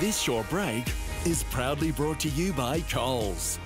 This short break is proudly brought to you by Coles.